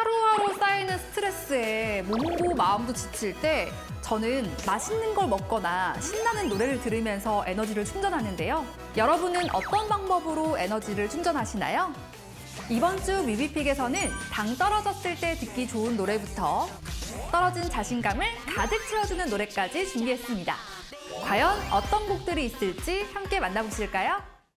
하루하루 쌓이는 스트레스에 몸도 마음도 지칠 때 저는 맛있는 걸 먹거나 신나는 노래를 들으면서 에너지를 충전하는데요. 여러분은 어떤 방법으로 에너지를 충전하시나요? 이번 주 뮤비픽에서는 당 떨어졌을 때 듣기 좋은 노래부터 떨어진 자신감을 가득 채워주는 노래까지 준비했습니다. 과연 어떤 곡들이 있을지 함께 만나보실까요?